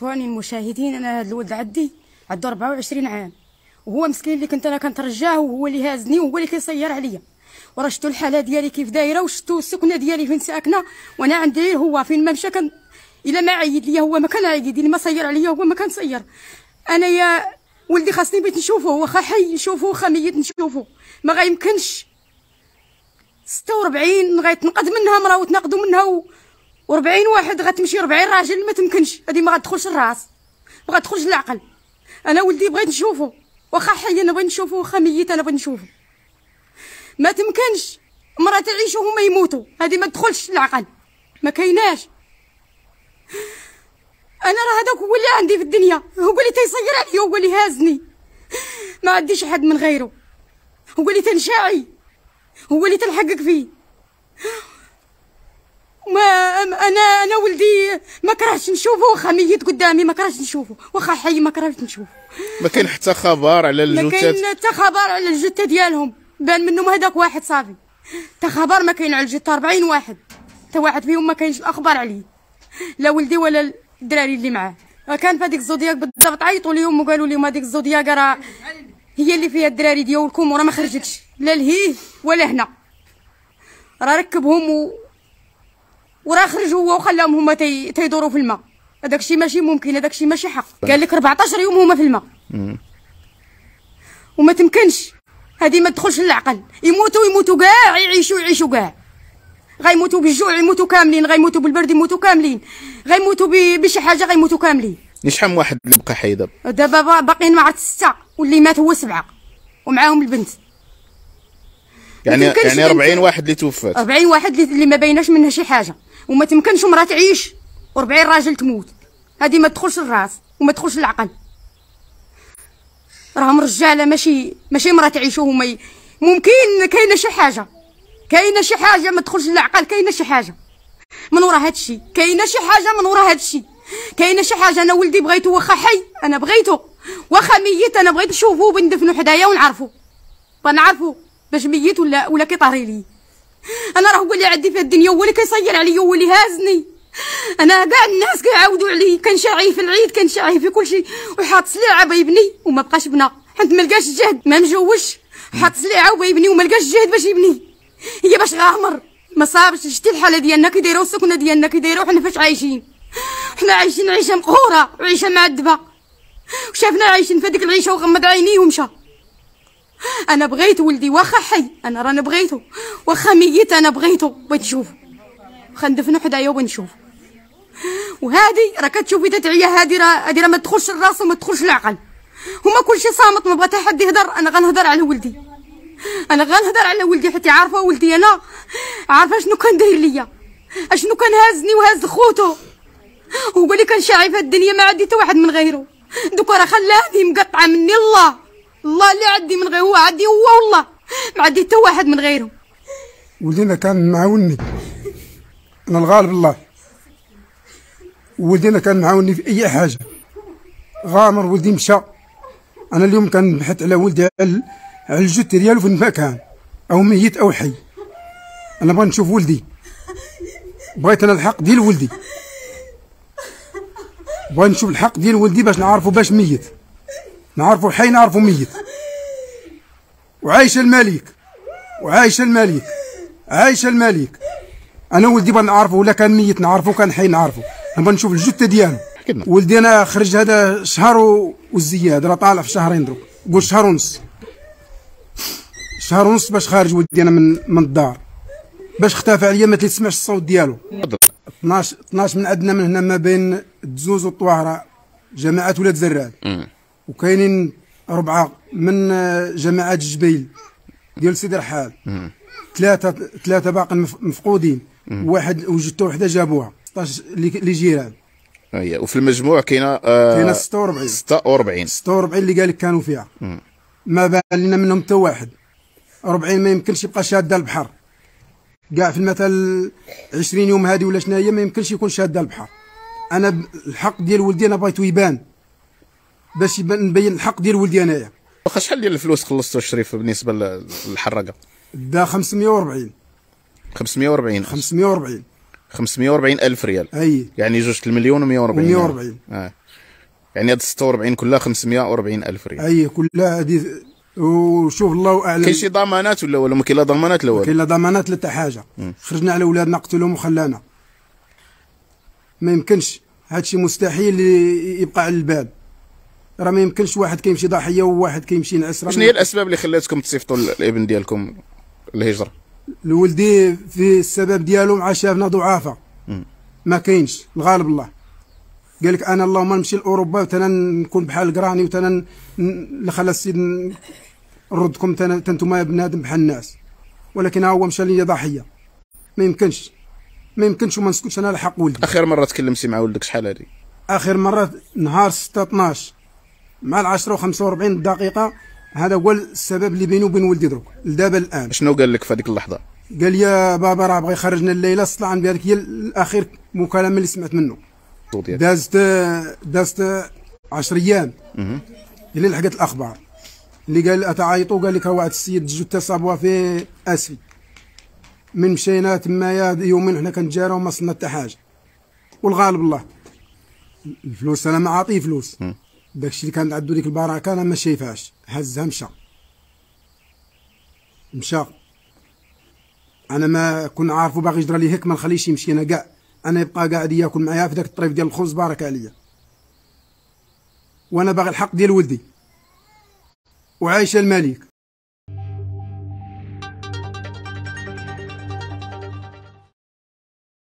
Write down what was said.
أخواني المشاهدين أنا هذا الولد عندي عنده 24 عام. وهو مسكين اللي كنت أنا كنترجاه وهو اللي هازني وهو اللي كيصير عليا. وراه شفتو الحالة ديالي كيف دايرة وشفتو السكنة ديالي فين ساكنة. وأنا عندي هو فين ما مشى كان إلا ما عيد ليا هو ما كان عيد ما صير عليا هو ما كان صير. أنا يا ولدي خاصني بغيت نشوفه واخا حي نشوفه واخا ميت نشوفه ما غيمكنش. 46 غيتنقد منها مرا وتنقدوا منها و... و40 واحد غتمشي 40 راجل ما تمكنش. هذه ما غتدخلش الراس ما غتدخلش العقل. أنا ولدي بغيت نشوفه واخا حي أنا بغيت نشوفه واخا ميت أنا بغيت نشوفه ما تمكنش. مرا تعيش وهما يموتوا هذه ما تدخلش العقل. ما كايناش. أنا راه هذاك هو اللي عندي في الدنيا. هو اللي تيصير عليا هو اللي هازني ما عنديش حد من غيره. هو اللي تنشاعي. هو اللي تنحقق فيه. ما أنا أنا ولدي ما كرهتش نشوفه واخا ميت قدامي ما كرهتش نشوفه واخا حي ما كرهتش نشوفه. ما كاين حتى خبر على ما الجثث كاين حتى خبر على الجثه ديالهم. بان منهم هذاك واحد صافي. حتى خبر ما كاين على الجثه 40 واحد. حتى واحد فيهم ما كاينش الأخبار عليه. لا ولدي ولا الدراري اللي معاه. كان في هذيك الزودياك بالضبط عيطوا ليهم وقالوا لهم هذيك الزودياك راه هي اللي فيها الدراري ديالكم وراه ما خرجتش. لا لهيه ولا هنا. راه ركبهم و... وراه خرج هو وخلاهم هما تي... تيدوروا في الماء. هذاك الشيء ماشي ممكن هذاك الشيء ماشي حق. قال لك 14 يوم هما في الماء. وما تمكنش. هذه ما تدخلش للعقل. يموتوا يموتوا كاع يعيشوا يعيشوا كاع غيموتوا بالجوع يموتوا كاملين. غيموتوا بالبرد يموتوا كاملين. غيموتوا بشي حاجة غيموتوا كاملين. شحال من واحد اللي بقى حي دابا دابا با- باقيين مع سته واللي مات هو سبعة. ومعاهم البنت. يعني يعني بنت- 40 واحد اللي توفات 40 واحد اللي ما بايناش منها شي حاجة. وما تمكنش مرا تعيش. و40 راجل تموت. هذه ما تدخلش الراس وما تدخلش العقل. راهم رجالة ماشي ماشي مرا تعيش وهما ي- ممكن كاينة شي حاجة. كاينة شي حاجة ما تدخلش للعقل. كاينة شي حاجة. من ورا هادشي كاينة شي حاجة من ورا هادشي كاينة شي حاجة. أنا ولدي بغيتو واخا حي. أنا بغيتو واخا ميت. أنا بغيت نشوفو وبندفنو حدايا ونعرفو. بنعرفو. باش ميت ولا ولا كيطاري لي. أنا راه هو اللي عندي في الدنيا هو اللي كيصير عليا هو اللي هازني. أنا كاع الناس كيعاودوا علي. كان شاعي في العيد كان شاعي في كل شيء. وحاط سليعه بيبني وما بقاش بنا. حيت ما لقاش الجهد ما مجوش. حاط سليعه وبيبني وما لقاش الجهد باش يبني. هي باش غامر. ما صابش شتي الحالة ديالنا كي دايره والسكنه ديالنا كي وحنا فاش عايشين؟ حنا عايشين عيشة مقهورة وعيشه معذبه وشافنا عايشين في هذيك العيشة وغمض عينيه ومشى. أنا بغيت ولدي واخا حي أنا راني بغيتو واخا ميت أنا بغيتو بغيت نشوفو واخا ندفنو حدايا وبغيت نشوفو وهادي راه كتشوفي تتعيا هادي راه هادي راه ما تدخلش الراس وما تدخلش العقل هما كلشي صامت ما بغات حد يهضر أنا غنهضر على ولدي. أنا غنهضر على ولدي حيت عارفة ولدي أنا. عارفة شنو كان داير ليا. أشنو كان هازني وهاز خوتو. هو اللي كان شاعي في الدنيا ما عندي حتى واحد من غيره. دوك راه خلاني مقطعه مني الله. الله اللي عندي من غيره هو عندي هو والله ما عندي حتى واحد من غيره ولدينا كان معاوني. أنا الغالب الله. ولدينا كان معاوني في أي حاجة. غامر ولدي مشى. أنا اليوم كنبحث على ولدي على الجثة ديالو في المكان. أو ميت أو حي. أنا بغيت نشوف ولدي. بغيت أنا الحق ديال ولدي. بغيت نشوف الحق ديال ولدي باش نعرفو باش ميت. نعرفو حي نعرفو ميت. وعايش الملك وعايش الملك عايش الملك. أنا ولدي بغيت نعرفه ولا كان ميت نعرفه كان حي نعرفه نبغى نشوف الجثة ديالو. ولدي أنا خرج هذا شهر والزياد راه طالع في شهرين دروك. قول شهر ونص. شهر ونص باش خارج ولدي أنا من من الدار. باش اختفى عليا ما تسمعش الصوت ديالو. تفضل 12 12 من عندنا من هنا ما بين الدزوز والطواهره جماعة ولاد زراد. وكاينين أربعة من آه، جماعة الجبيل ديال سيدي رحال. ثلاثة ثلاثة باقي مف- مفقودين. واحد وجدته وحدة جابوها. 16 اللي جيران. هي وفي المجموع كاينة آه كاينة 46 46 46 اللي قال لك كانوا فيها. ما بان لنا منهم حتى واحد. 40 ما يمكنش يبقى شادة البحر. كاع في المثل 20 يوم هذه ولا شنو هي ما يمكنش يكون شادة البحر. أنا الحق ديال ولدي أنا بغيتو يبان باش نبين الحق ديال ولدي أنايا. واخا شحال ديال الفلوس خلصتوا الشريف بالنسبة لل- للحرقه دا 540 540 540 540 ألف ريال. أي. يعني جوج المليون و140 و140. آه. يعني هاد 46 كلها 540 ألف ريال. أي كلها هذه وشوف الله أعلم. كاين شي ضمانات ولا ولا ما كاين لا ضمانات لا والو. كاين لا ضمانات لا حتى حاجة. خرجنا على ولادنا قتلهم وخلانا. ما يمكنش. هادشي مستحيل يبقى على الباب راه ما يمكنش واحد كيمشي ضحية وواحد كيمشي نعس. شنو هي الأسباب اللي خلاتكم تصيفطوا الابن ديالكم الهجرة؟ الولدي في السبب ديالو مع شافنا ضعافة. ما كاينش الغالب الله. قال لك أنا اللهم نمشي لأوروبا وتنا نكون بحال القراني وتنا ن- اللي خلى السيد نردكم تنتوما بنادم بحال الناس. ولكن ها هو مشى لي ضحية. ما يمكنش. ما يمكنش وما نسكتش أنا لحق ولدي. آخر مرة تكلمتي مع ولدك شحال هادي؟ آخر مرة نهار 6 12 مع العشرة و45 دقيقة. هذا هو السبب اللي بيني وبين ولدي دروك. لدابا الآن. شنو قال لك في هذيك اللحظة؟ قال يا بابا راه بغى يخرجنا الليلة. صلع بهذيك هي الأخير مكالمة اللي سمعت منه. دازت دازت 10 أيام. اللي لحقت الأخبار. اللي قال أتعيطوا؟ قال لك واحد السيد جو تصابوا في آسفي. من مشينا تمايا يومين حنا كنتجاراو وما صلنا حتى حاجة. والغالب الله. الفلوس أنا ما عاطيه فلوس. داكشي اللي كان عنده ديك البركه أنا ما شايفهاش. هزها مشى. مشى. أنا ما كنا عارفو باغي يجرى لي هيك ما نخليش يمشي. أنا كاع أنا يبقى قاعد ياكل معايا في ذاك الطريف ديال الخبز بارك عليا. وأنا باغي الحق ديال ولدي. وعايشه الملك.